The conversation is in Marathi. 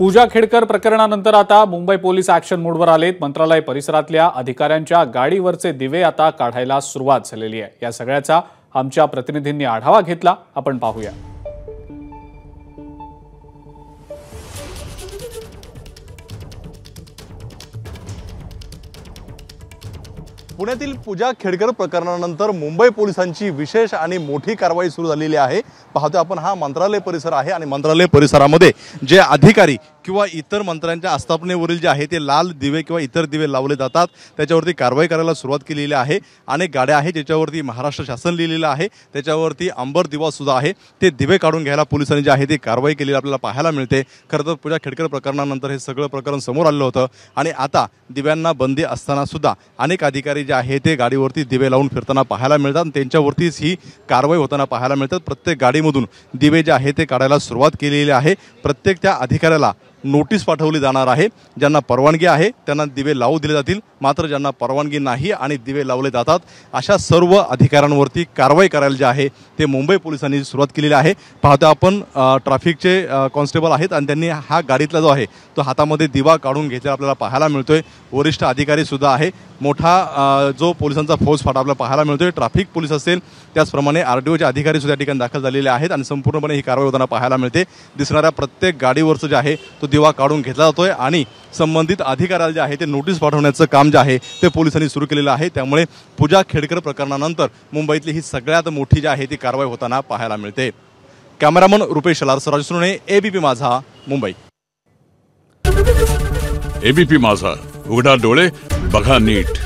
पूजा खेडकर प्रकरणानंतर आता मुंबई पोलीस ऍक्शन मोडवर आलेत. मंत्रालय परिसरातल्या अधिकाऱ्यांच्या गाडीवरचे दिवे आता काढायला सुरुवात झालेली आहे. या सगळ्याचा आमच्या प्रतिनिधींनी आढावा घेतला. आपण पाहूया. पुण्यातील पूजा खेडकर प्रकरणानंतर मुंबई पोलिसांची विशेष आणि मोठी कारवाई सुरू झालेली आहे. पाहतोय आपण हा मंत्रालय परिसर आहे आणि मंत्रालय परिसरामध्ये जे अधिकारी किंवा इतर मंत्र्यांच्या आस्थापनेवरील जे आहे ते लाल दिवे किंवा इतर दिवे लावले जातात. त्याच्यावरती कारवाई करायला सुरुवात केलेली आहे. अनेक गाड्या आहेत ज्याच्यावरती महाराष्ट्र शासन लिहिलेलं आहे. त्याच्यावरती अंबर दिवा सुद्धा आहे. ते दिवे काढून घ्यायला पोलिसांनी जे आहे ते कारवाई केलेली आपल्याला पाहायला मिळते. खरं तर पूजा खेडकर प्रकरणानंतर हे सगळं प्रकरण समोर आलेलं होतं. आणि आता दिव्यांना बंदी असताना सुद्धा अनेक अधिकारी जे आहे ते गाडीवरती दिवे लावून फिरताना पाहायला मिळतात. आणि त्यांच्यावरतीच ही कारवाई होताना पाहायला मिळतात. प्रत्येक गाडीमधून दिवे जे आहे ते काढायला सुरुवात केलेली आहे. प्रत्येक त्या अधिकाऱ्याला नोटीस पाठवली जाणार आहे. ज्यांना परवानगी आहे त्यांना दिवे लावू दिले जातील. मात्र ज्यांना परवानगी नाही आणि दिवे लावले जातात अशा सर्व अधिकाऱ्यांवरती कारवाई करायला जे आहे ते मुंबई पोलिसांनी सुरुवात केलेली आहे. पाहतो आपण ट्रॅफिकचे कॉन्स्टेबल आहेत आणि त्यांनी हा गाडीतला जो आहे तो हातामध्ये दिवा काढून घेतलेला आपल्याला पाहायला मिळतोय. वरिष्ठ अधिकारीसुद्धा आहे. मोठा जो पोलिसांचा फौज फाटा आपल्याला पाहायला मिळतोय ट्रॅफिक पोलीस असेल त्याचप्रमाणे आर टी ओचे अधिकारी सुद्धा या ठिकाणी दाखल झालेले आहेत आणि संपूर्णपणे ही कारवाई होताना पाहायला मिळते. दिसणाऱ्या प्रत्येक गाडीवरचं जे आहे तो दिवा काढून घेतला जातोय आणि संबंधित अधिकाऱ्याला जे आहे ते नोटीस पाठवण्याचं काम जे आहे ते पोलिसांनी सुरू केलेलं आहे. त्यामुळे पूजा खेडकर प्रकरणानंतर मुंबईतली ही सगळ्यात मोठी जी आहे ती कारवाई होताना पाहायला मिळते. कॅमेरामन रुपेश लारसराज सुने एबीपी माझा मुंबई. एबीपी माझा उघडा डोळे बघा नीट.